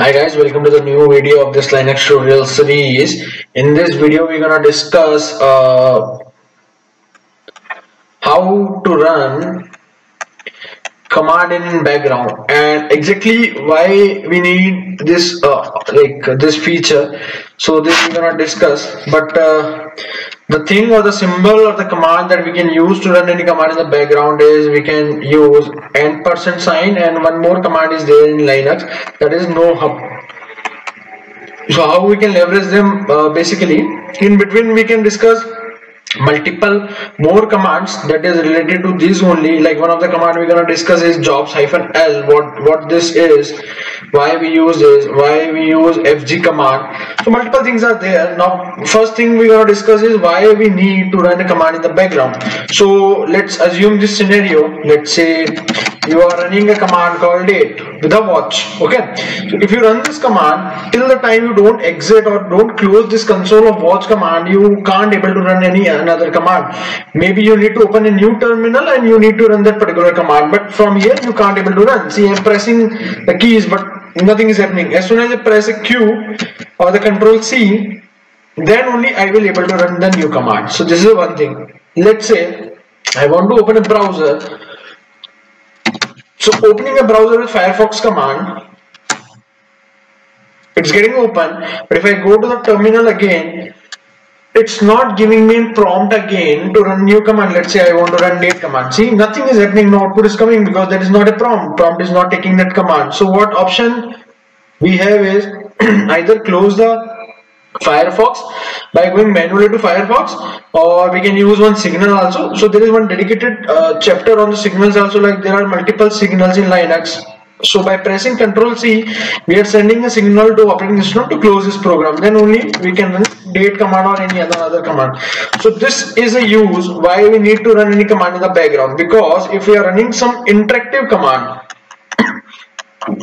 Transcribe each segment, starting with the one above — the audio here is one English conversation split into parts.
Hi guys, welcome to the new video of this Linux tutorial series. In this video, we're gonna discuss uh, how to run command in background and exactly why we need this uh, like this feature. So this we're gonna discuss. But uh, the thing or the symbol or the command that we can use to run any command in the background is we can use ampersand sign and one more command is there in Linux. That is nohup. So how we can leverage them uh, basically? In between we can discuss multiple more commands that is related to this only. Like one of the command we're gonna discuss is jobs hyphen l. What what this is why we use this why we use fg command. So multiple things are there. Now first thing we're gonna discuss is why we need to run a command in the background. So let's assume this scenario. Let's say you are running a command called date with a watch okay? So if you run this command till the time you don't exit or don't close this console of watch command you can't able to run any another command. Maybe you need to open a new terminal and you need to run that particular command but from here you can't able to run. See i'm pressing the keys but nothing is happening. As soon as i press a q or the control c then only i will able to run the new command. So this is one thing. Let's say i want to open a browser so opening a browser with Firefox command, it's getting open, but if I go to the terminal again, it's not giving me a prompt again to run new command. Let's say I want to run date command. See, nothing is happening, no output is coming because that is not a prompt. Prompt is not taking that command. So what option we have is either close the Firefox. By going manually to Firefox or we can use one signal also. So there is one dedicated uh, chapter on the signals also like there are multiple signals in Linux. So by pressing ctrl C we are sending a signal to operating system to close this program. Then only we can run date command or any other other command. So this is a use why we need to run any command in the background. Because if we are running some interactive command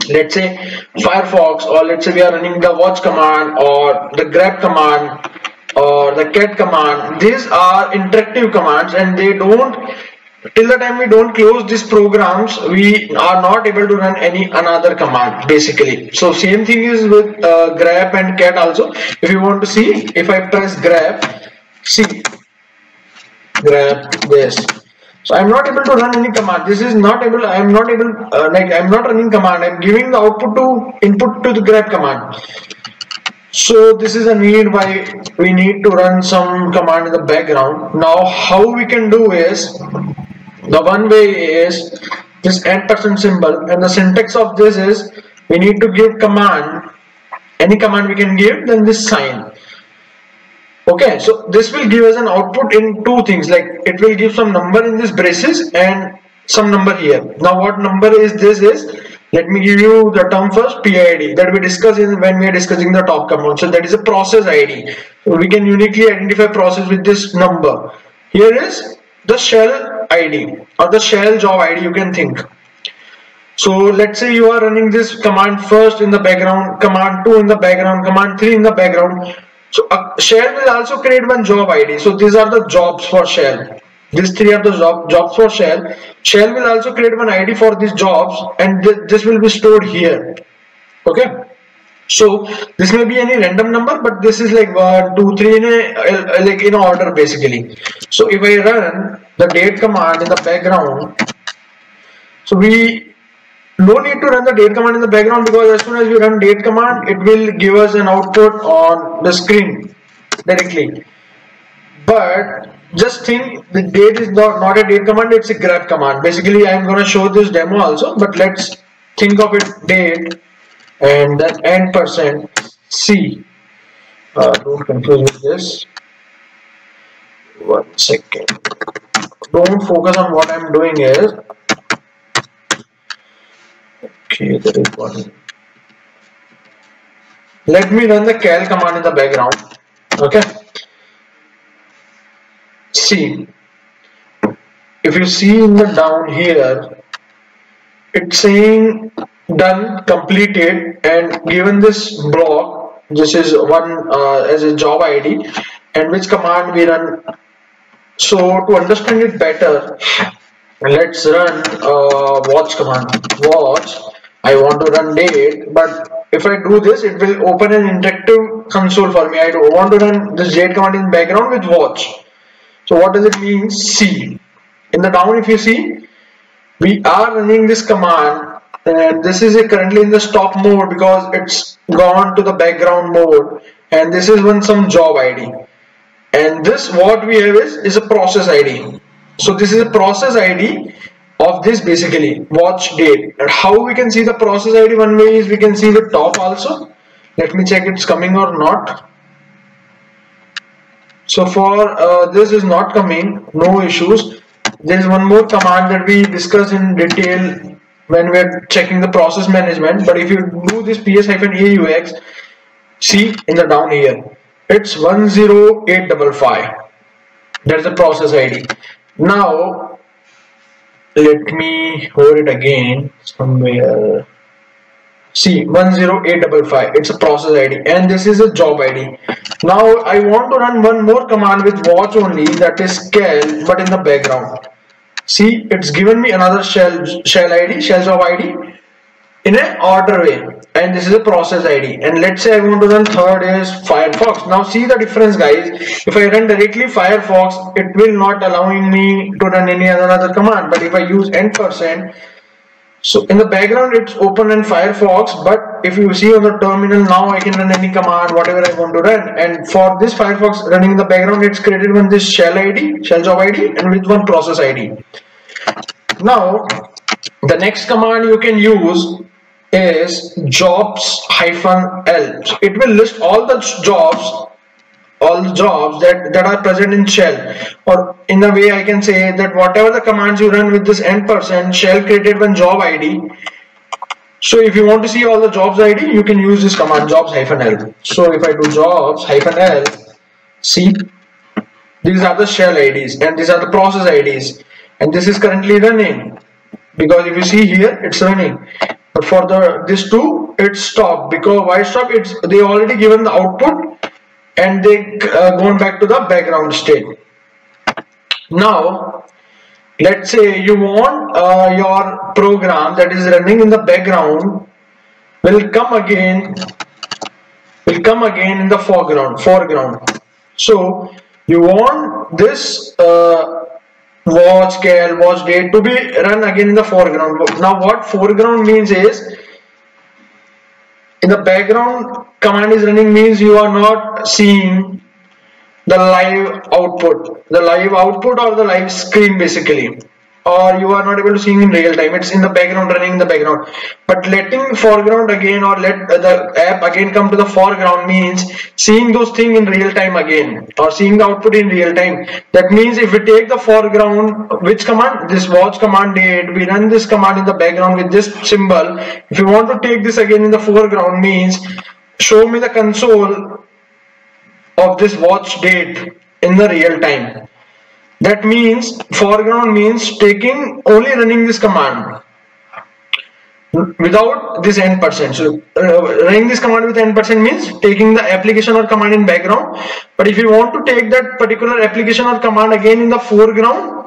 let's say Firefox or let's say we are running the watch command or the grep command or the cat command. These are interactive commands and they don't till the time we don't close these programs we are not able to run any another command basically. So same thing is with uh, grep and cat also. If you want to see if I press grep see grep this so I'm not able to run any command. This is not able, I'm not able, uh, like I'm not running command. I'm giving the output to input to the grep command. So this is a need why we need to run some command in the background. Now how we can do is, the one way is this ampersand symbol and the syntax of this is we need to give command, any command we can give then this sign okay so this will give us an output in two things. Like it will give some number in this braces and some number here. Now what number is this is let me give you the term first PID that we discuss in when we are discussing the top command so that is a process ID we can uniquely identify process with this number. Here is the shell ID or the shell job ID you can think. So let's say you are running this command first in the background command 2 in the background command 3 in the background so uh, a shell will also create one job ID. So these are the jobs for shell. These three are the job, jobs for shell. Shell will also create one ID for these jobs and th this will be stored here. Okay. So this may be any random number, but this is like one, two, three in a uh, like in order basically. So if I run the date command in the background, so we no need to run the date command in the background because as soon as we run date command it will give us an output on the screen directly. But just think the date is not, not a date command it's a grep command. Basically I'm going to show this demo also but let's think of it date and then ampersand C. Uh, don't confuse with this. One second. Don't focus on what I'm doing is okay there is one let me run the cal command in the background. Okay. See if you see in the down here it's saying done completed and given this block this is one uh, as a job id and which command we run. So to understand it better let's run uh, watch command. Watch I want to run date but if I do this it will open an interactive console for me. I don't want to run this date command in background with watch. So what does it mean? See in the down if you see we are running this command and this is currently in the stop mode because it's gone to the background mode and this is one some job ID and this what we have is is a process ID so this is a process ID of this basically watch date. And how we can see the process id one way is we can see the top also. Let me check it's coming or not. So for uh, this is not coming no issues. There is one more command that we discussed in detail when we're checking the process management. But if you do this ps-aux see in the down here it's 10855 that's the process id now let me hold it again somewhere see 10855 it's a process id and this is a job id now i want to run one more command with watch only that is cal but in the background. See it's given me another shell shell id shell job id in an order way and this is a process id and let's say i want to run third is firefox. Now see the difference guys. If i run directly firefox it will not allowing me to run any other other command. But if i use ampersand so in the background it's open in firefox. But if you see on the terminal now i can run any command whatever i want to run. And for this firefox running in the background it's created with this shell id shell job id and with one process id now the next command you can use is jobs hyphen L. So it will list all the jobs all the jobs that, that are present in shell. Or in a way I can say that whatever the commands you run with this ampersand shell created one job ID so if you want to see all the jobs ID you can use this command jobs hyphen L so if I do jobs hyphen L see these are the shell IDs and these are the process IDs and this is currently running. Because if you see here it's running for the this two it's stop. Because why stop? It's they already given the output and they uh, gone back to the background state. Now let's say you want uh, your program that is running in the background will come again will come again in the foreground foreground. So you want this uh, watch cal watch date to be run again in the foreground. Now what foreground means is in the background command is running means you are not seeing the live output. The live output or the live screen basically or you are not able to see in real time. It's in the background running in the background. But letting foreground again or let the app again come to the foreground means seeing those things in real time again or seeing the output in real time. That means if we take the foreground which command this watch command date we run this command in the background with this symbol. If you want to take this again in the foreground means show me the console of this watch date in the real time that means foreground means taking only running this command. Without this ampersand. So uh, running this command with ampersand means taking the application or command in background. But if you want to take that particular application or command again in the foreground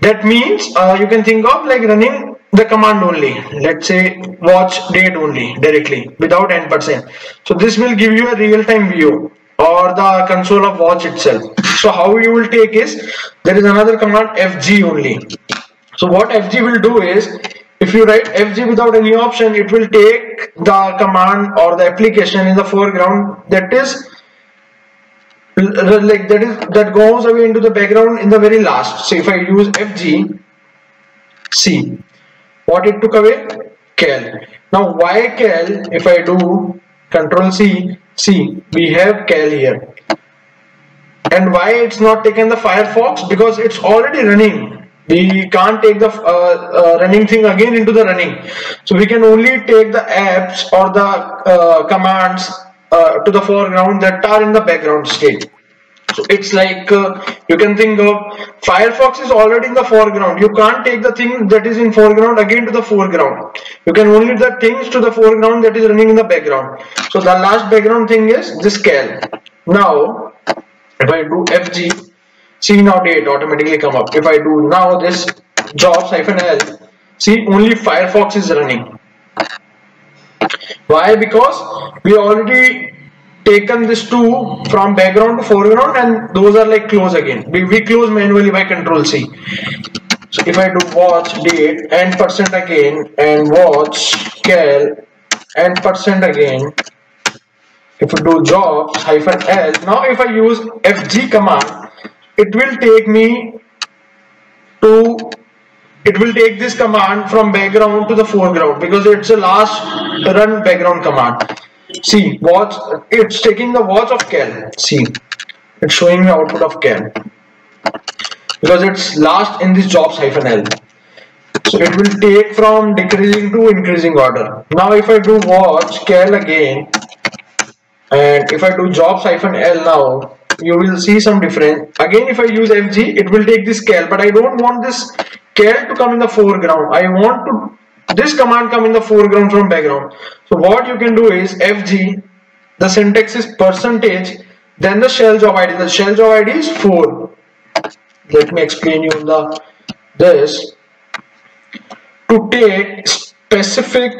that means uh, you can think of like running the command only. Let's say watch date only directly without ampersand. So this will give you a real-time view or the console of watch itself. So how you will take is there is another command fg only. So what fg will do is if you write fg without any option it will take the command or the application in the foreground. That is like that is that goes away into the background in the very last. So if i use fg c what it took away? Cal. Now why cal? If i do control c see we have cal here. And why it's not taken the firefox? Because it's already running. We can't take the uh, uh, running thing again into the running. So we can only take the apps or the uh, commands uh, to the foreground that are in the background state so it's like uh, you can think of Firefox is already in the foreground. You can't take the thing that is in foreground again to the foreground. You can only the things to the foreground that is running in the background. So the last background thing is this cal. Now if I do fg, see now date automatically come up. If I do now this jobs hyphen l, see only Firefox is running. why because we already taken this two from background to foreground and those are like close again. We, we close manually by control C. So if I do watch date ampersand again and watch cal ampersand again if we do jobs hyphen l now if I use fg command it will take me to it will take this command from background to the foreground because it's a last run background command see watch it's taking the watch of cal see it's showing the output of cal because it's last in this jobs hyphen l. So it will take from decreasing to increasing order. Now if i do watch cal again and if i do jobs hyphen l now you will see some difference. Again if i use fg it will take this cal but i don't want this cal to come in the foreground. I want to this command come in the foreground from background. So what you can do is fg the syntax is percentage then the shell job id the shell job id is 4 let me explain you the this. To take specific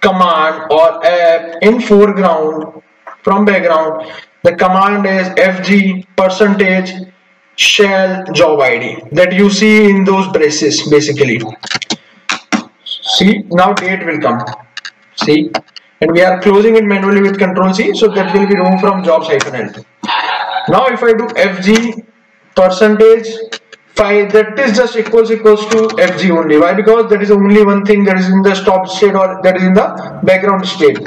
command or app in foreground from background the command is fg percentage shell job id that you see in those braces basically see now date will come. See and we are closing it manually with control c so that will be removed from jobs hyphen l now if i do fg percentage 5 that is just equals equals to fg only. Why? Because that is only one thing that is in the stop state or that is in the background state.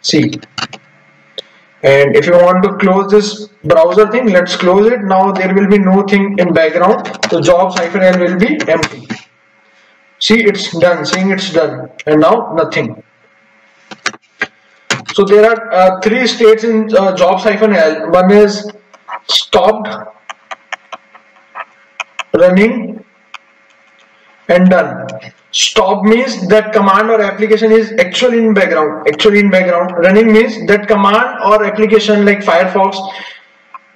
See and if you want to close this browser thing let's close it. Now there will be no thing in background so jobs hyphen l will be empty see it's done. Seeing it's done. And now nothing. So there are uh, three states in uh, hyphen l. One is stopped running and done. Stop means that command or application is actually in background. Actually in background. Running means that command or application like firefox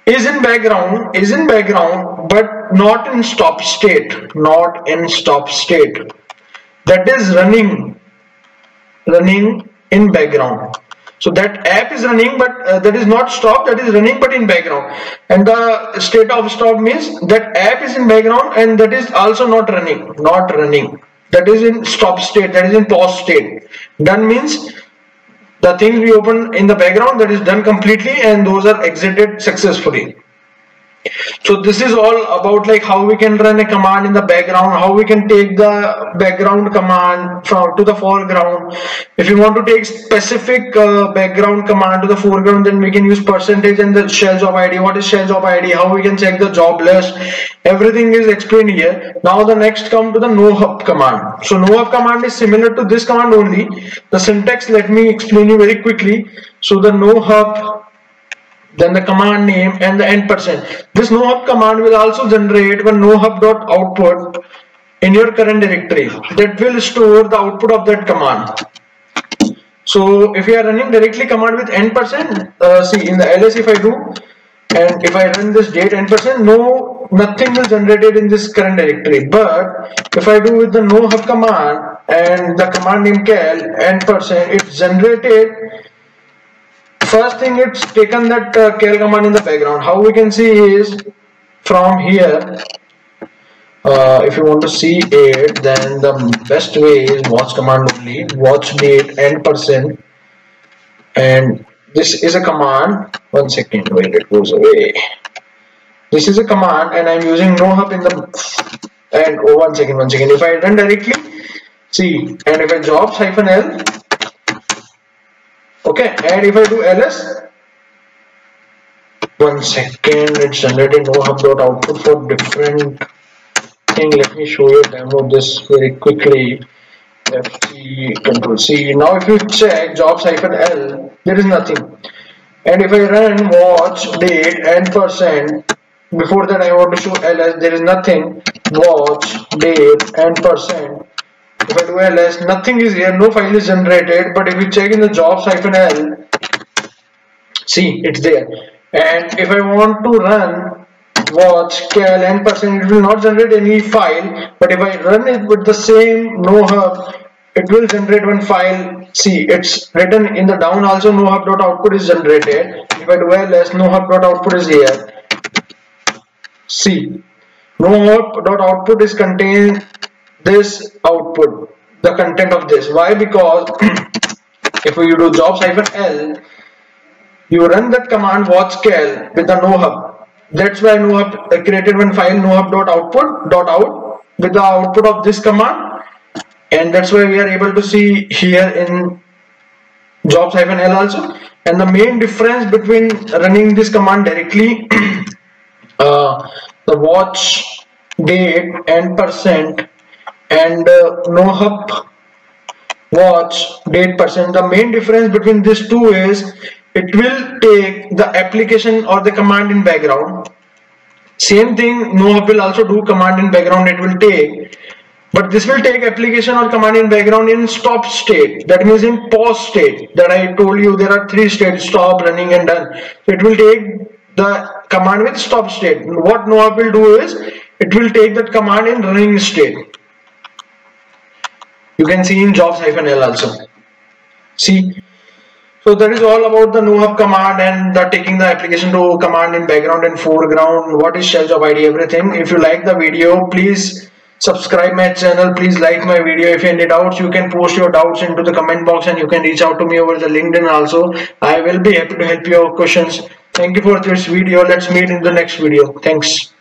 is in background is in background but not in stop state not in stop state. That is running running in background. So that app is running but uh, that is not stop that is running but in background. And the state of stop means that app is in background and that is also not running not running. That is in stop state that is in pause state. Done means the things we open in the background that is done completely and those are exited successfully so this is all about like how we can run a command in the background how we can take the background command from to the foreground. If you want to take specific uh, background command to the foreground then we can use percentage and the shell job id what is shell job id how we can check the job list? Everything is explained here. Now the next come to the nohup command. So nohup command is similar to this command only. The syntax let me explain you very quickly. So the nohup then the command name and the ampersand. This nohup command will also generate one nohup.output in your current directory that will store the output of that command. So if you are running directly command with ampersand, uh, see in the ls if I do and if I run this date ampersand, no nothing will generated in this current directory. But if I do with the nohup command and the command name cal ampersand, it's generated first thing it's taken that uh, command in the background. How we can see is from here uh, if you want to see it then the best way is watch command only watch date ampersand. And this is a command one second wait it goes away. This is a command and I'm using nohup in the and oh one second one second. If I run directly see and if I jobs hyphen L okay and if I do ls one second it's generating nohup dot output for different thing. Let me show you demo this very quickly. Ft control c. Now if you check jobs hyphen l there is nothing. And if I run watch date ampersand before that I want to show ls there is nothing. Watch date ampersand if I do ls nothing is here no file is generated but if you check in the jobs l see it's there. And if I want to run watch cal ampersand it will not generate any file but if I run it with the same nohup it will generate one file. See it's written in the down also nohup dot output is generated. If I do ls nohup dot output is here. See no hub dot output is contain this output the content of this. Why? Because if you do jobs hyphen l you run that command watchcal with the nohup that's why nohup created one file no dot output dot out with the output of this command. And that's why we are able to see here in jobs hyphen l also. And the main difference between running this command directly uh, the watch date ampersand uh, nohup. Watch. Date percent. The main difference between these two is it will take the application or the command in background. Same thing nohup will also do command in background. It will take but this will take application or command in background in stop state. That means in pause state. That I told you there are three states stop running and done. It will take the command with stop state. What nohup will do is it will take that command in running state you can see in jobs hyphen l also. See? So that is all about the nohup command and the taking the application to command in background and foreground. What is shell job id everything. If you like the video please subscribe my channel. Please like my video. If you have any doubts you can post your doubts into the comment box and you can reach out to me over the linkedin also. I will be happy to help your questions. Thank you for this video. Let's meet in the next video. Thanks